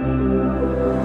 Música